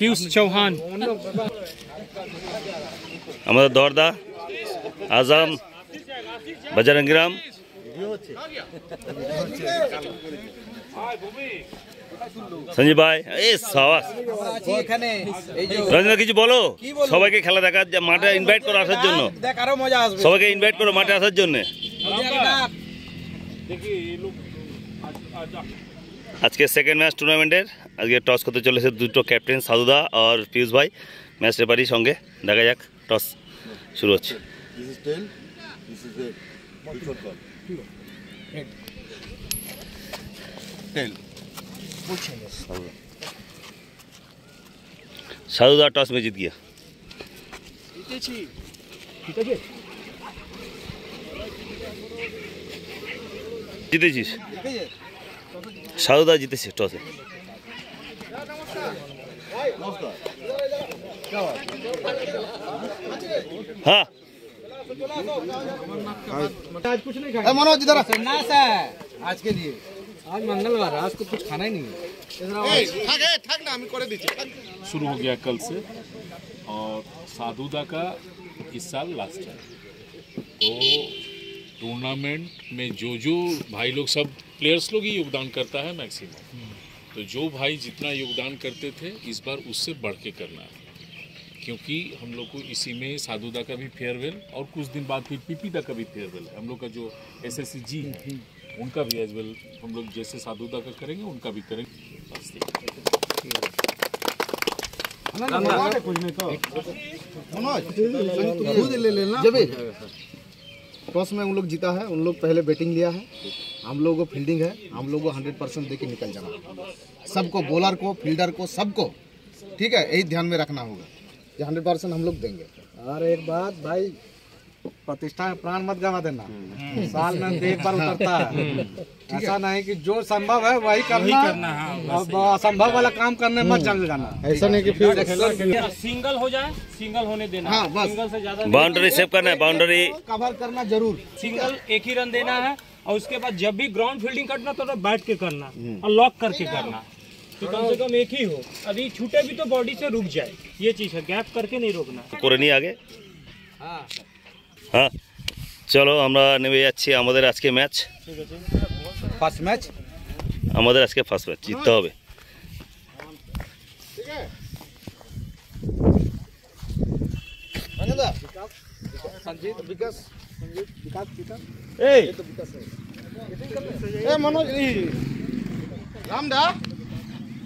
পীয়ূষ চৌহান আমাদের দরদা আজম বজরঙ্গিরাম সঞ্জীব ভাই এই সাবাস। রঞ্জনা কিছু বলো? সবাইকে খেলা দেখার মাঠে ইনভাইট করো আসার জন্য। সবাইকে ইনভাইট করো মাঠে আসার জন্য। দেখি আজকে সেকেন্ড ম্যাচ টুর্নামেন্টের আজকে টস করতে চলেছে দুটো ক্যাপ্টেন সাধুদা আর পিয়ুষ ভাই ম্যাচ রেপারি সঙ্গে দেখা যাক টস শুরু হচ্ছে This is tail. This is head. Which one call? Tail. साधुदा toss में जीत गया জিতেছিস সাধুদা জিতেছে টসে হ্যাঁ मनोज इधर संन्यास है आज के लिए आज मंगलवार है आज को कुछ खाना ही नहीं है शुरू हो गया कल से और साधुदा का इस साल लास्ट है तो टूर्नामेंट में जो जो भाई लोग सब प्लेयर्स लोग ही योगदान करता है मैक्सिमम तो जो भाई जितना योगदान करते थे इस बार उससे बढ़ के करना है। क्योंकि हम लोग को इसी में साधुदा का भी फेयरवेल और कुछ दिन बाद फिर पीपीदा का भी फेयरवेल है। हम लोग का जो एस एस सी जी है उनका भी एज वेल हम लोग जैसे साधुदा का करेंगे उनका भी करेंगे। बस मनोज खुद ले लेना। टॉस में उन लोग जीता है, उन लोग पहले बैटिंग लिया है। हम लोगों को फील्डिंग है, हम लोगों को हंड्रेड परसेंट दे के निकल जाना। सबको बॉलर को फील्डर को, सबको, ठीक है, यही ध्यान में रखना होगा। कि हंड्रेड परसेंट हम लोग देंगे। और एक बात भाई प्रतिष्ठा में प्राण मत गवा देना। हम्म। हम्म। साल में एक बार उतरता है। हम्म। ऐसा नहीं कि जो संभव है वही करना, करना हाँ, असंभव वाला काम करने मत चल जाना। ऐसा नहीं कि फिर सिंगल हो जाए सिंगल होने देना। हाँ, बस। सिंगल से ज़्यादा बाउंड्री सेव करना है बाउंड्री कवर करना ज़रूर। सिंगल एक ही रन देना है और उसके बाद जब भी ग्राउंड फील्डिंग करना तो, तो बैठ के करना और लॉक करके करना। तो कम से कम एक ही हो। अभी छूटे भी तो बॉडी से रुक जाए। ये चीज़ है गैप करके नहीं रोकना। पूरे नहीं आगे? हाँ। হ্যাঁ চলো আমরা নেমে যাচ্ছি আমাদের আজকে ম্যাচ ফার্স্ট ম্যাচ আমাদের আজকে ফার্স্ট ম্যাচ জিততে হবে।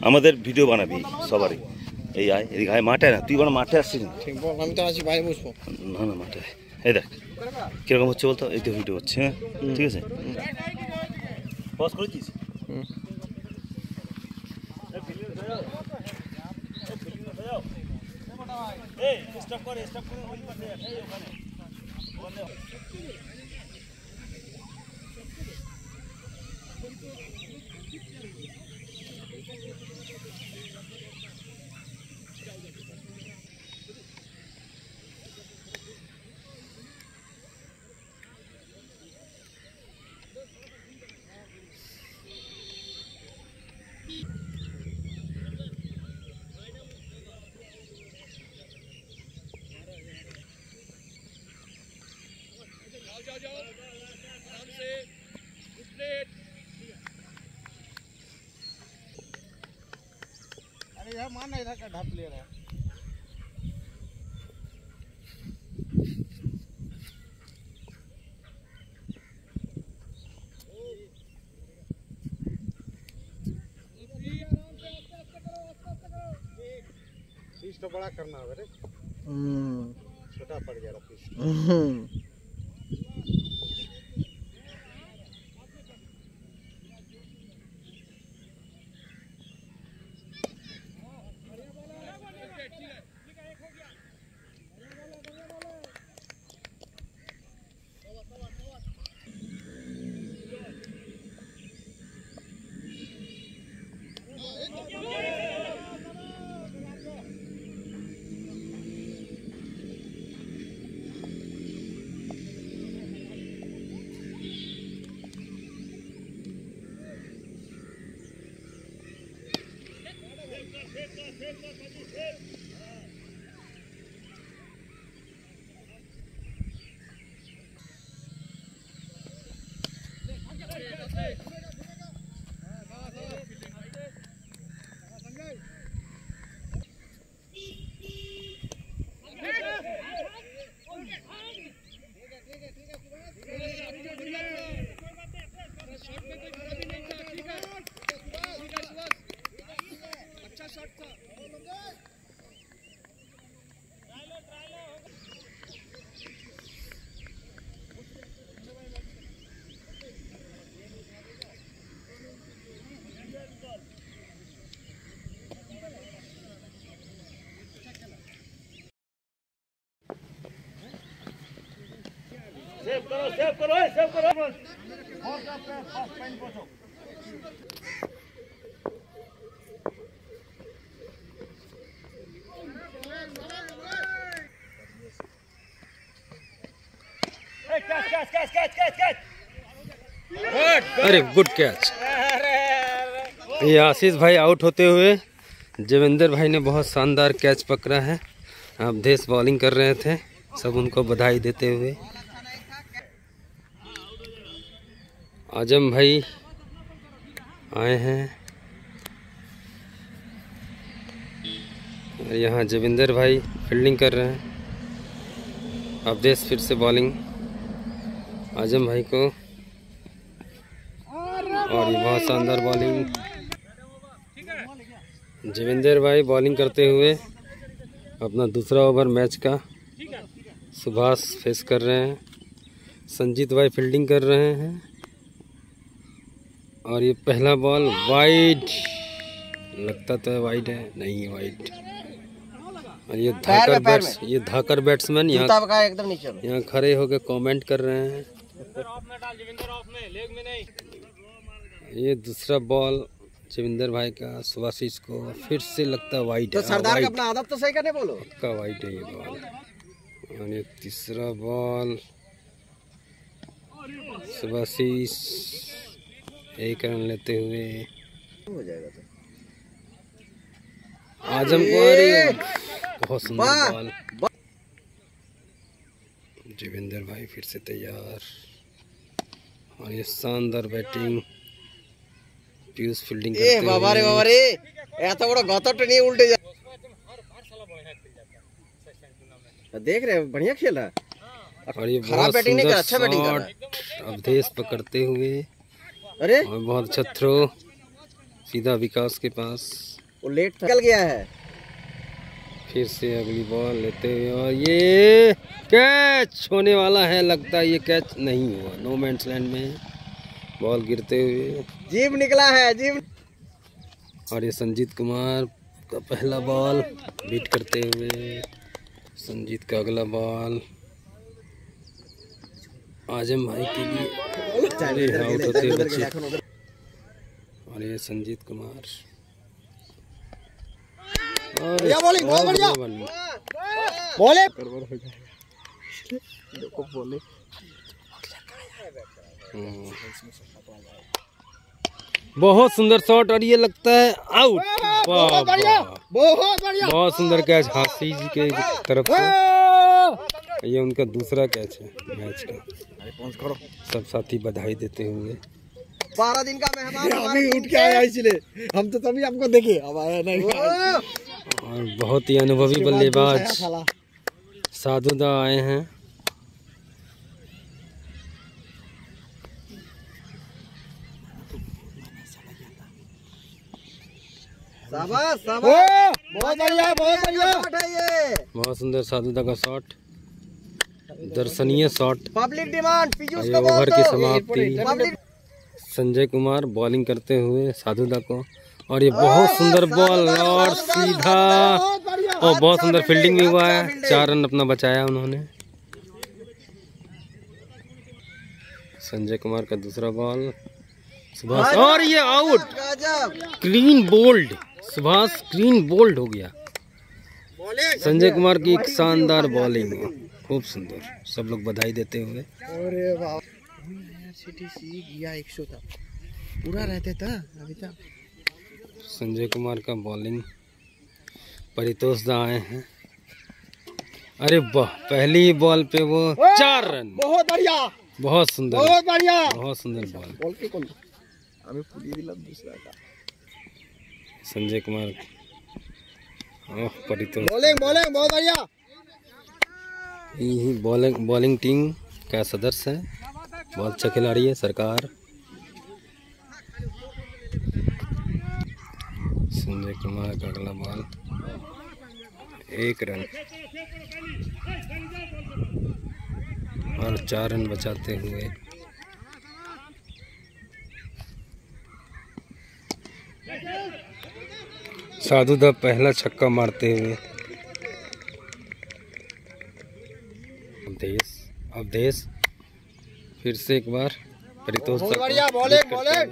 আমাদের ভিডিও বানাবি সবারই। এই আয় এদিকে আয় মাঠে না তুই বলো মাঠে আসছিস আমি তো বাইরে বসবো। না না মাঠে এই দেখ কীরকম হচ্ছে বলতো? এই তো ভিডিও হচ্ছে হ্যাঁ? ঠিক আছে? পজ করে স্টপ করে ওই इधर का ढाप ले रहा है। पीस तो बड़ा करना है रे। छोटा पड़ जा रहा पीस Take that. अरे गुड कैच ये आशीष भाई आउट होते हुए, जवेंद्र भाई ने बहुत शानदार कैच पकड़ा है। अब देश बॉलिंग कर रहे थे, सब उनको बधाई देते हुए। आज़म भाई आए हैं। और यहाँ जविंदर भाई फील्डिंग कर रहे हैं। अवधेश फिर से बॉलिंग आज़म भाई को और ये बहुत शानदार बॉलिंग जविंदर भाई बॉलिंग करते हुए अपना दूसरा ओवर मैच का सुभाष फेस कर रहे हैं। संजीत भाई फील्डिंग कर रहे हैं। और ये पहला बॉल वाइड। लगता तो है वाइड है नहीं वाइड। और ये धाकर बैट्स ये धाकर बैट्समैन यहाँ एकदम नीचे यहाँ खड़े होकर कमेंट कर रहे हैं। ये दूसरा बॉल जविंदर भाई का सुभाषिस को फिर से लगता है वाइट तो है। सरदार का अपना आदत तो सही करने बोलो। पक्का वाइट है ये बॉल। और ये तीसरा बॉल सुभाषिस यही कारण लेते हुए। हो जाएगा तो। आज़म कुमारी बहुत सुंदर बॉल। भाई फिर से तैयार। और ये शानदार बैटिंग। पीयूष फील्डिंग ए बाबा रे बाबा रे ऐसा तो बड़ा गतट नहीं उल्टे जा देख रहे बढ़िया खेला। और ये खराब बैटिंग नहीं कर अच्छा बैटिंग कर अवधेश पकड़ते हुए। अरे? और बहुत अच्छा थ्रो सीधा विकास के पास। वो लेट निकल गया है। फिर से अगली बॉल लेते हुए और ये कैच होने वाला है लगता है ये कैच नहीं हुआ। नो मैंस लैंड में बॉल गिरते हुए। जीव निकला है जीव और ये संजीत कुमार का पहला बॉल बीट करते हुए संजीत का अगला बॉल आज़म भाई के लिए आउट होते हुए बचे और ये संजीत कुमार। और bowling, बहुत बढ़िया। bowling। बोले हम्म। बहुत सुंदर शॉट और ये लगता है आउट बहुत बढ़िया बहुत बढ़िया। बहुत सुंदर कैच हाथी जी के तरफ़ से। ये उनका दूसरा कैच है मैच का। सब साथी बधाई देते हुए बारह दिन का मेहमान हमारे उठ के आया इसलिए। हम तो तभी आपको देखे। अब आया नहीं। और बहुत ही अनुभवी बल्लेबाज। साधुदा आए हैं। शाबाश शाबाश। बहुत बढ़िया बहुत बढ़िया। बहुत सुंदर साधुदा का शॉट दर्शनीय शॉट। पब्लिक डिमांड ओवर की समाप्ति। संजय कुमार बॉलिंग करते हुए साधुदा को और ये बहुत सुंदर बॉल और सीधा। और बहुत सुंदर फील्डिंग भी हुआ है। चार रन अपना बचाया उन्होंने। संजय कुमार का दूसरा बॉल सुभाष और ये out clean bowled Subhash clean bowled हो गया। संजय कुमार की एक शानदार बॉलिंग खूब सुंदर। सब लोग बधाई देते हुए। और पूरा रहते था अभी तक। संजय कुमार का बॉलिंग परितोष दा आए हैं। अरे वाह पहली बॉल पे वो चार रन। बहुत बढ़िया। बहुत सुंदर। बहुत बढ़िया। बहुत सुंदर बॉल बॉल के कौन? दूसरा का। संजय कुमार। ओह परितोष। बॉलिंग बॉलिंग बहुत बढ़िया। बॉलिंग बॉलिंग टीम का सदस्य है। बहुत अच्छा खिलाड़ी है, सरकार। संजय कुमार का अगला बॉल एक रन। और चार रन बचाते हुए। साधु दा पहला छक्का मारते हुए। अवधेश फिर से एक बार परितोष बहुत दा को बढ़िया बॉलिंग बॉलिंग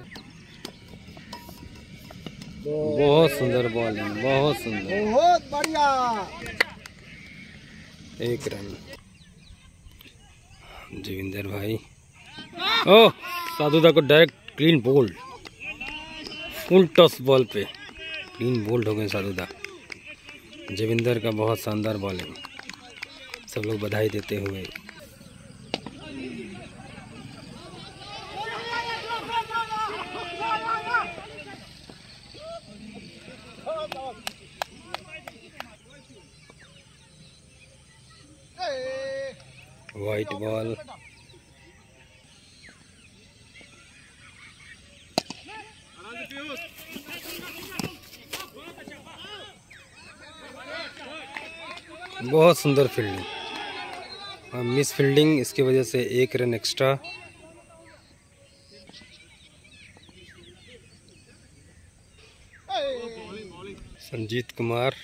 बहुत सुंदर बॉलिंग बहुत सुंदर। बहुत बढ़िया। एक रन। जीविंदर भाई। ओह साधुदा को direct clean bowled full toss ball पे। क्लीन बोल्ड हो गए साधुदा जविंदर का बहुत शानदार बॉलिंग सब लोग बधाई देते हुए। वाइट बॉल बहुत सुंदर फील्डिंग मिस फील्डिंग इसकी वजह से एक रन एक्स्ट्रा संजीत कुमार.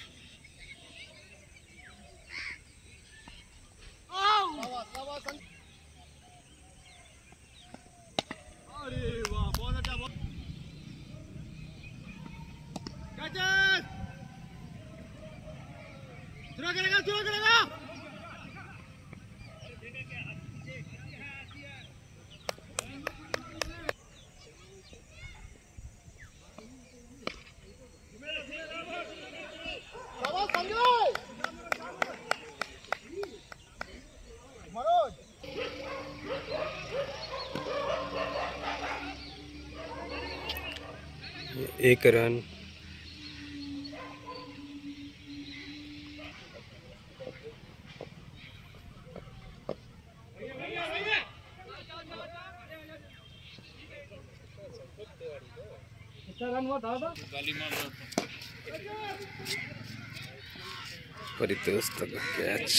एक रन। परितोष तक कैच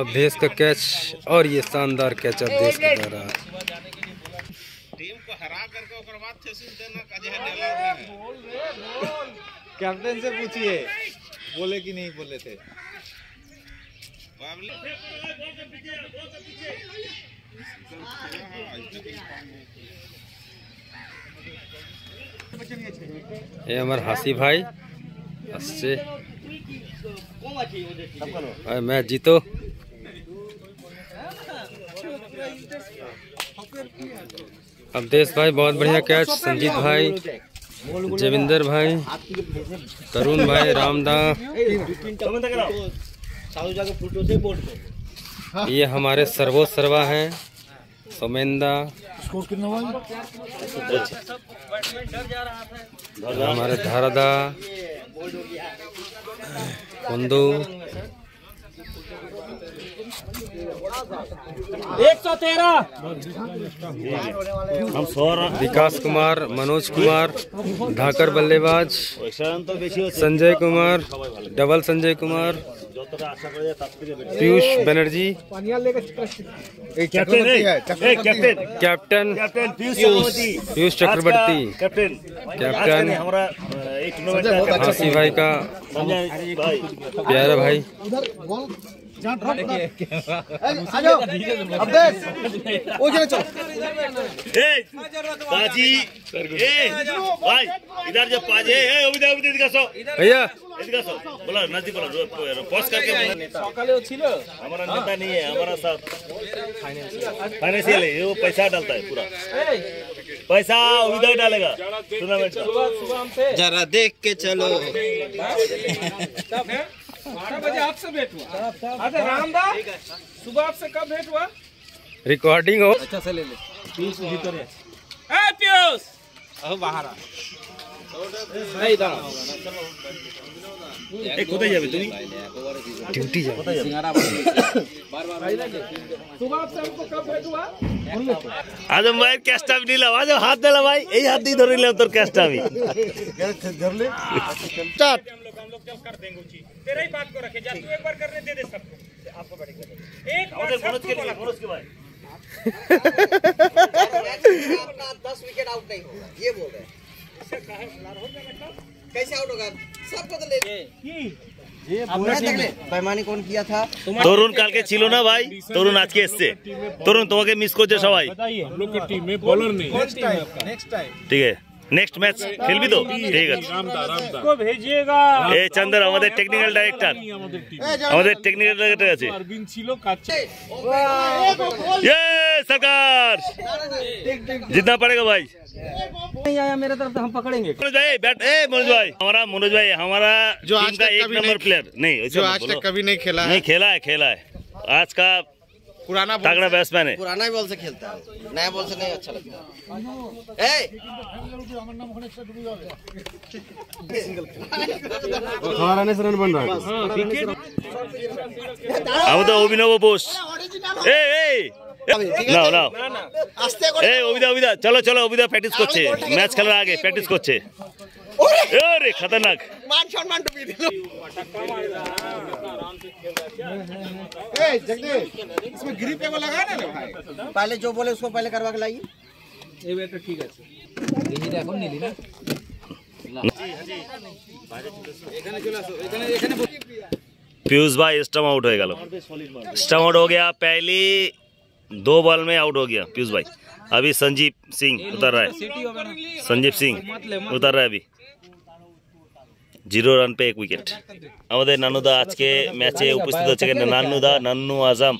अवधेश का कैच और ये शानदार कैच अवधेश के द्वारा कैप्टन से पूछिए बोले कि नहीं बोले थे? ये हमारे हासी भाई और मैं जीतो। अवधेश भाई बहुत बढ़िया कैच संजीत भाई जविंदर भाई तरुण भाई रामदा। ये हमारे सर्वो सर्वा हैं सोमेंदा। हमारे धारदा कुंदू। एक सौ तेरह। विकास कुमार मनोज कुमार ढाकर बल्लेबाज Sanjay Kumar double Sanjay Kumar Piyush Banerjee. Captain Piyush Chakraborty. Captain. हासी भाई का। प्यारा भाई। प्यारा भाई आ जाओ अपडेट वो जरा चलो। ए बाजी ए भाई इधर जो पाजे ए उधर उधर इधर सो। भैया। इधर सो। बोला नज़दीक बोला पॉज करके बोला। हमारा नेता नहीं है हमारा साथ। फाइनेंशियल है वो पैसा डालता है पूरा। पैसा उधर डालेगा। टूर्नामेंट का। जरा देख के चलो। हाँ, बजे आपसे भेंट हुआ। अच्छा रामदा सुबह आपसे कब भेंट हुआ? रिकॉर्डिंग हो। अच्छा से ले ले। पीयूष भीतर है ए पीस अब बाहर आ। नहीं दा ए कोते जाबे तू ड्यूटी जा। पता सिंगारा बार बार आई लगे सुबह आपसे हमको कब भेंट हुआ? आज मोबाइल कैस्टा भी नहीं आज हाथ दे भाई यही हाथ ही धर ले तोर कैस्टा भी धर ले चल। हम लोग हम लोग जब कर देंगे तेरा ही बात को रखे जा तू एक बार करने दे दे सबको आपको बैटिंग करने एक बार আমাদের মনোজ सबको কে बोला। নিয়ে মনোজ কে ভাই अपना दस विकेट आउट नहीं होगा ये बोल रहे हैं कैसे आउट होगा सबको तो ले पैमानी कौन किया था তরুণ কালকে ছিল না ভাই তরুণ আজকে এসছে তরুণ তোমাকে মিস করছে সবাই बताइए हम लोग की टीम में बॉलर नहीं है ঠিক আছে নেক্সট ম্যাচ খেলবি তো ঠিক আছে रामदा रामदा को भेजिएगा এ চন্দর আমাদের টেকনিক্যাল ডাইরেক্টর नहीं আমাদের टीम আমাদের টেকনিক্যাল ডাইরেক্টর আছে अरविंद ছিল কাছে ये सरकार जितना पड़ेगा भाई नहीं आया मेरे तरफ तो हम पकड़ेंगे मनोज भाई बैट ए मनोज भाई हमारा मनोज भाई हमारा जो टीम आज का तक एक कभी नंबर नहीं- प्लेयर नहीं ऐसा जो मत आज बोलो। तक कभी नहीं खेला है नहीं खेला है खेला है आज का पुराना तगड़ा बैट्समैन है पुराना बॉल से खेलता है नया बॉल से नहीं अच्छा लगता ए আমাদের অভিনব বোস এই এই নাও নাও এই অভিদা অভিদা চলো চলো অভিদা প্র্যাকটিস করছে ম্যাচ খেলার আগে প্র্যাকটিস করছে अरे खतरनाक। मान सम्मान तो डूबी दिलो ए जगदीश इसमें ग्रिप लगा ना भाई? पहले जो बोले उसको पहले करवा के लाइए। बेटा तो ठीक है अच्छा। यही देखो ना। पीयूष भाई स्टम आउट हो गया स्टम आउट हो गया पहली दो बॉल में आउट हो गया पीयूष भाई। अभी संजीव सिंह उतर रहा है संजीव सिंह उतर रहा है अभी জিরো রান পে এক উইকেট আমাদের नानूदा आज के मैच में उपस्थित हो चुके हैं नानूदा नन्नू आजम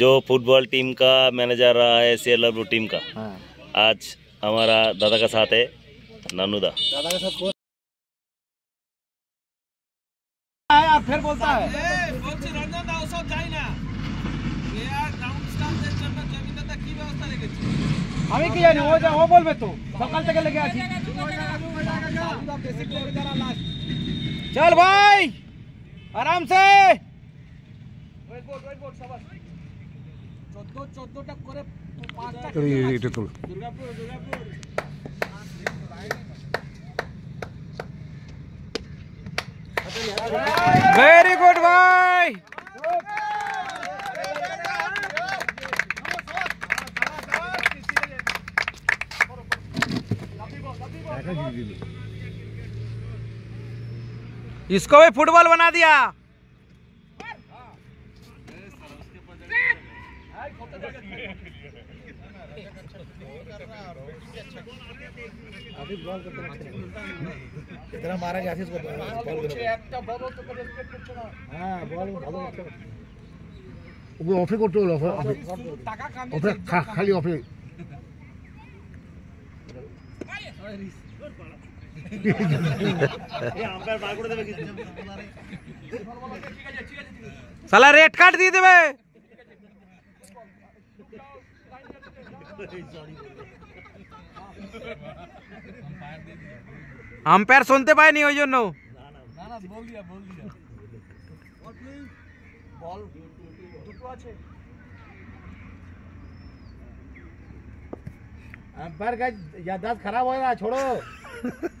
जो फुटबॉल टीम का मैनेजर रहा है सी एल टीम का आज हमारा दादा का साथ है नानूदा আমি কি জানি ও যা ও বলবে তো সকাল থেকে লেগে আছি চল ভাই আরাম সে वेरी गुड भाई इसको भी फुटबॉल बना दिया অফে করতে হলো অফে অফে খালি অফে साला रेड कार्ड দিয়ে দেবে আম্পায়ার শুনতে পায়নি ওই জন্য अंपायर का याददाश्त खराब हो रहा छोड़ो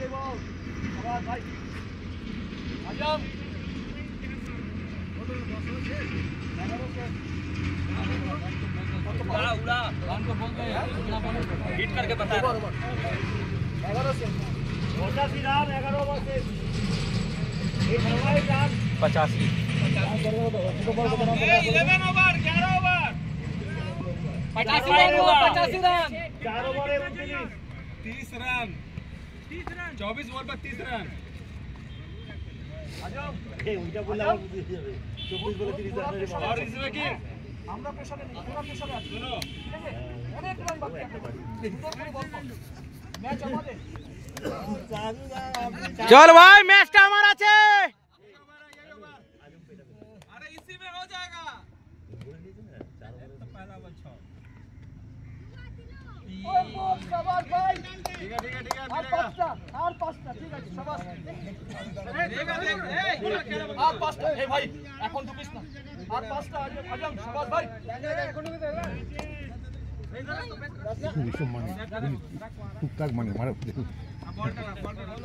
देखो आवाज़ भाई। आ जाओ। उड़ा उड़ा। कान को बोलते हैं? हिट करके बता एगारो से पचासी। राम एगारो पचासी इलेवन ओवर ग्यारह ओवर। पचासी राम पचासी राम चार ओवर तीस रन। चौबीस बॉल पर तीस रन और इसमें की আমরা প্রেসারে নেই আমরা প্রেসারে আছি ঠিক আছে অনেক রান বাকি ম্যাচ আমাদের চল ভাই ম্যাচটা আমার আছে আরে ইসি মে হো জায়েগা पहला बच्चा ঠিক আছে ঠিক আছে ঠিক আছে আর পাঁচটা আর পাঁচটা ঠিক আছে সবাস আর পাঁচটা এই ভাই এখন তো কৃষ্ণ আর পাঁচটা আজম সবাস ভাই টুকটাক মানে মারো বলটা না বলটা না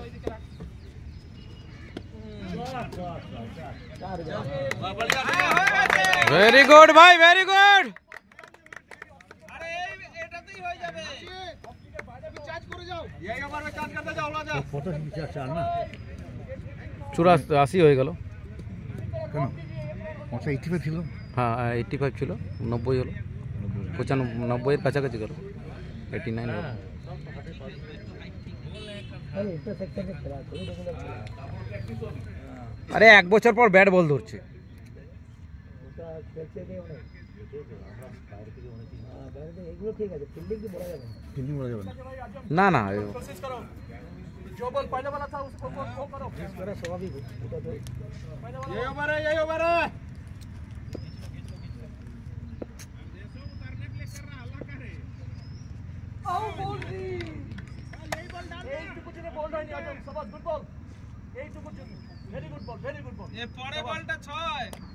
ভেরি গুড ভাই ভেরি গুড আরে এটাতেই হয়ে যাবে চুরাশি আশি হয়ে গেল। কেন? পঞ্চাশ এইটি ফাইভ ছিল? হ্যাঁ এইটটি ফাইভ ছিল নব্বই হলো। পঁচানব্বই নব্বইয়ের কাছাকাছি গেল। এইটি নাইন হলো। আরে এক বছর পর ব্যাট বল ধরছে। फील्डिंग बोला जाएगा ना ना कोशिश करो। जो बॉल पहले वाला था उसको बॉल वो करो। करो स्वाभाविक ये ओवर है ये ओवर है आओ बॉल दी। यही बॉल डाल एक टुकुच ने बॉल डाल दिया शाबाश गुड बॉल एक टुकुच very good ball very good ball ये पड़े बॉल टा 6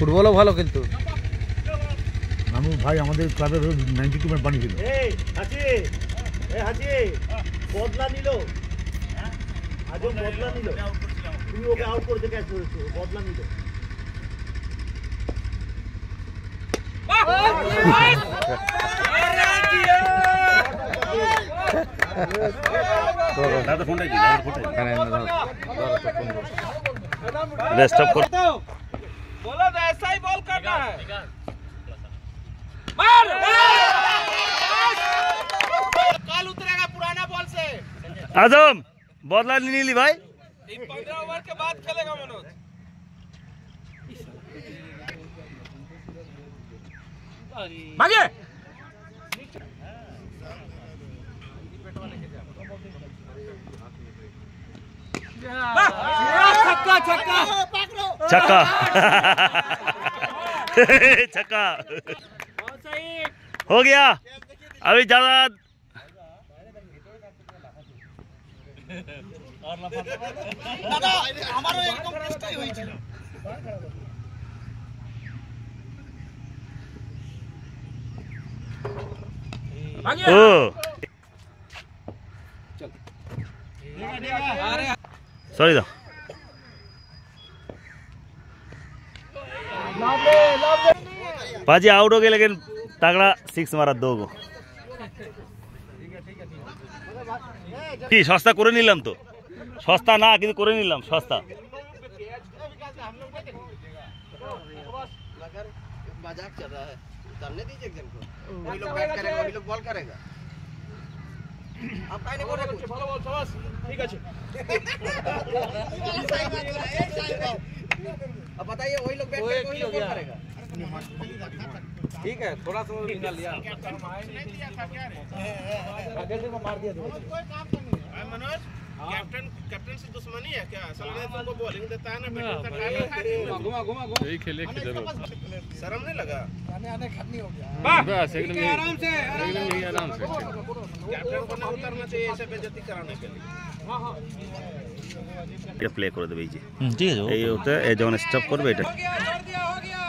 ফুটবলও ভালো কিন্তু। নানু ভাই আমাদের ক্লাবের নাইনটি টু ম্যাচ বানিয়েছিল। এই হাসি এই বদলা নিল। আজও বদলা নিল তুমি ওকে আউট করতে ক্যাচ করেছ বদলা নিল। দাদা ফোনটা কি দাদা ফোনটা बोलो तो ऐसा ही बॉल करना है। मार! कल उतरेगा पुराना बॉल से। आज़म बदला नहीं ली भाई। पंद्रह ओवर के बाद खेलेगा मनोज। भागे! छक्का छक्का छक्का छक्का हो गया अभी ज़्यादा ओ सॉरी दा पाजी आउट हो गए लेकिन तगड़ा सिक्स मारा दो गो কি সস্তা করে নিলাম তো সস্তা না কিন্তু করে নিলাম সস্তা मजाक चल रहा है उतरने दीजिए एक जन को वही लोग बैट करेगा वही लोग बॉल करेगा आप काहे नहीं बोल रहे कुछ? अब बताइए वही लोग बैट करेगा वही लोग करेगा? ठीक है थोड़ा सा निकाल लिया हाँ। कैप्टन कैप्टन से दुश्मनी है क्या? सलमान तुमको बॉलिंग देता है ना बैटिंग हाँ, करता है घुमा घुमा घुमा। यही खेले शर्म नहीं लगा? आने आने खतनी हो गया। बस एकदम आराम से आराम से। कैप्टन को ना उतरना चाहिए ऐसे बेइज्जती कराने के लिए। हाँ, ये प्ले कर दे भाई जी हम्म, ठीक है ये होता है जॉन स्टॉप कर बेटा। हो गया हो गया हो गया।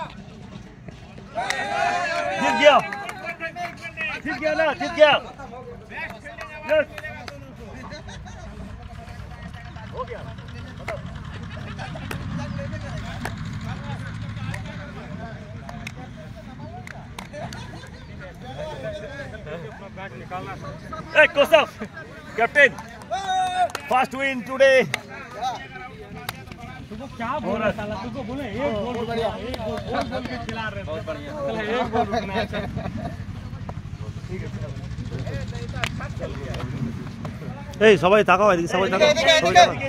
जीत गया। जीत गया ना जीत गया। Yes Hey, Kosaf, captain, first win today. तुमको क्या बोल रहा साला? तुमको बोले एक गोल रुकना एक गोल गोल गोल के खिला रहे थे चलो एक गोल रुकना है चल। এই সবাই তাকাও এদিকে সবাই তাকাও সবাই তাকাও।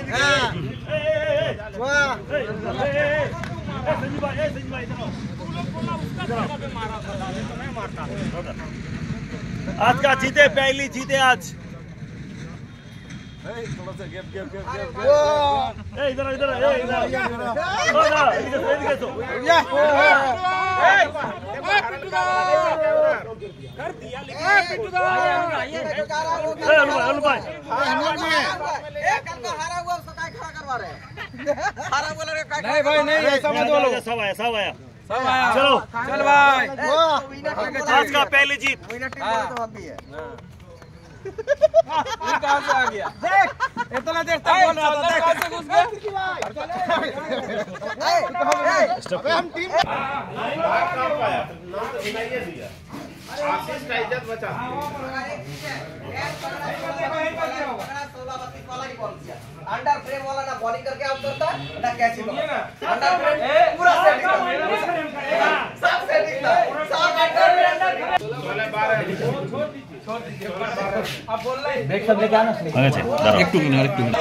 आज का जीते पहली जीते आज ए, इधर इधर हो हैं नहीं भाई नहीं ऐसा मत बोलो। सब आया सब आया। चलो। चल भाई। आज का पहली जीत। विनर टीम तो हम भी है। ये कहाँ से आ गया देख इतना देर तक बोल रहा था देख कहाँ से घुस गया हम टीम लाइन भाग कर पाया ना तो इनाइए दिया आशीष का इज़्ज़त बचा अंडर फ्रेम वाला ना बॉलिंग करके आउट करता है ना कैसी अंडर फ्रेम पूरा सेटिंग सब सेटिंग सब अंडर फ्रेम अंडर फ्रेम 16 12 একটু মিনিট আর একটু মিনিট